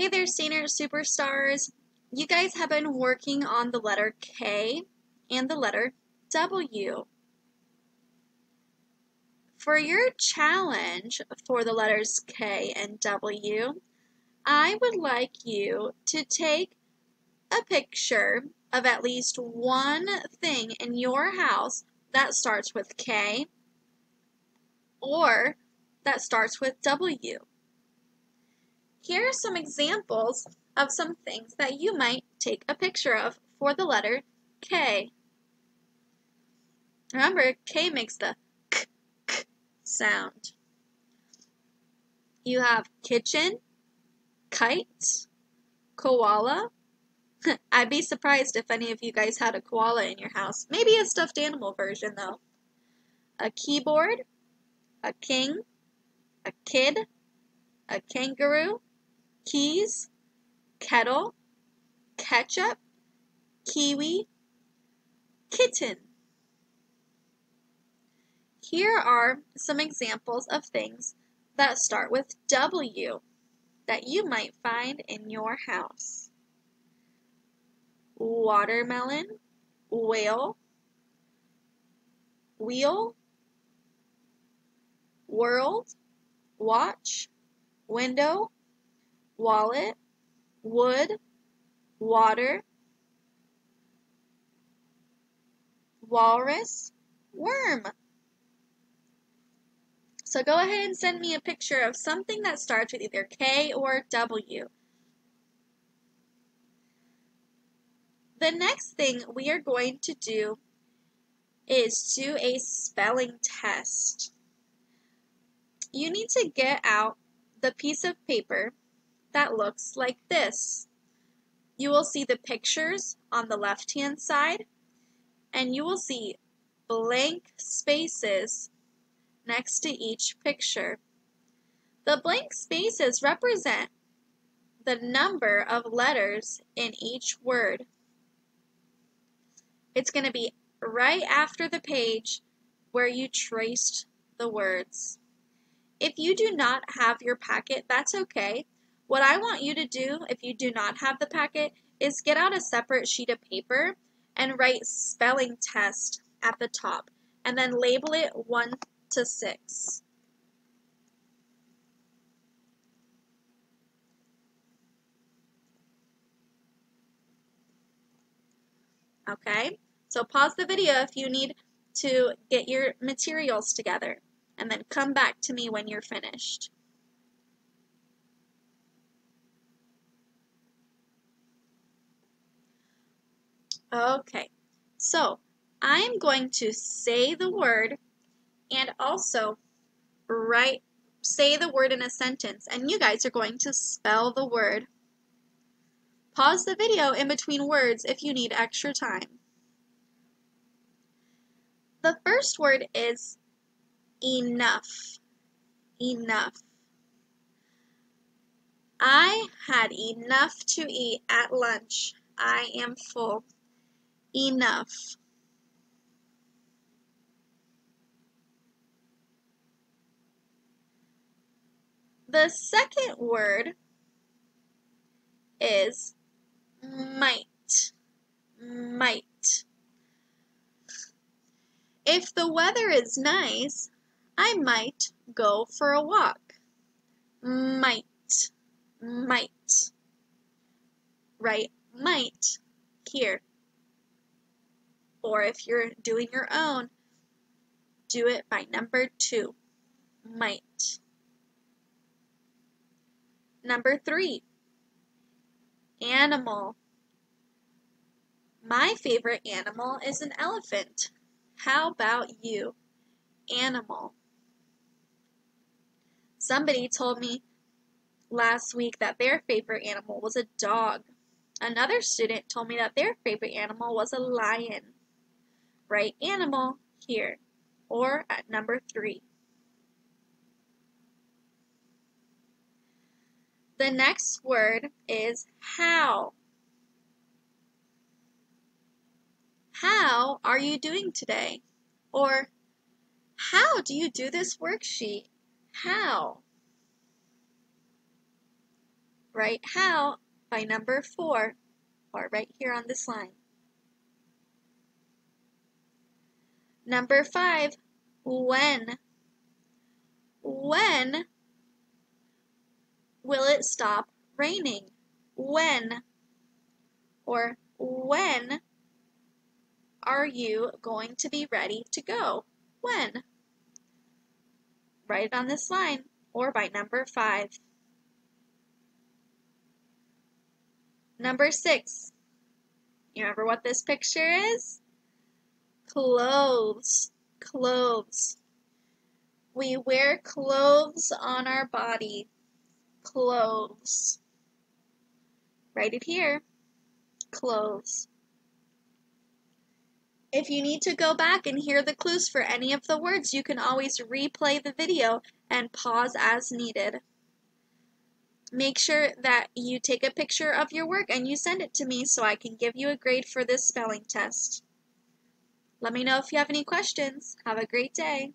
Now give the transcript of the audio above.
Hey there, Sehnert superstars. You guys have been working on the letter K and the letter W. For your challenge for the letters K and W, I would like you to take a picture of at least one thing in your house that starts with K or that starts with W. Here are some examples of some things that you might take a picture of for the letter K. Remember, K makes the k, k sound. You have kitchen, kite, koala. I'd be surprised if any of you guys had a koala in your house. Maybe a stuffed animal version, though. A keyboard, a king, a kid, a kangaroo, keys, kettle, ketchup, kiwi, kitten. Here are some examples of things that start with W that you might find in your house. Watermelon, whale, wheel, world, watch, window, wallet, wood, water, walrus, worm. So go ahead and send me a picture of something that starts with either K or W. The next thing we are going to do is do a spelling test. You need to get out the piece of paper that looks like this. You will see the pictures on the left hand side and you will see blank spaces next to each picture. The blank spaces represent the number of letters in each word. It's going to be right after the page where you traced the words. If you do not have your packet, that's okay. What I want you to do if you do not have the packet is get out a separate sheet of paper and write spelling test at the top and then label it 1 to 6. Okay, so pause the video if you need to get your materials together and then come back to me when you're finished. Okay, so I'm going to say the word and also write, say the word in a sentence, and you guys are going to spell the word. Pause the video in between words if you need extra time. The first word is enough. Enough. I had enough to eat at lunch. I am full enough. The second word is might. Might. If the weather is nice, I might go for a walk. Might. Might. Write might here. Or if you're doing your own, do it by number two. Might. Number three. Animal. My favorite animal is an elephant. How about you? Animal. Somebody told me last week that their favorite animal was a dog. Another student told me that their favorite animal was a lion. Write animal here or at number three. The next word is how. How are you doing today? Or how do you do this worksheet? How? Write how by number 4 or right here on this line. Number 5, when. When will it stop raining? When? Or when are you going to be ready to go? When? Write it on this line or by number 5. Number 6. You remember what this picture is? Clothes. Clothes. We wear clothes on our body. Clothes. Write it here. Clothes. If you need to go back and hear the clues for any of the words, you can always replay the video and pause as needed. Make sure that you take a picture of your work and you send it to me so I can give you a grade for this spelling test. Let me know if you have any questions. Have a great day.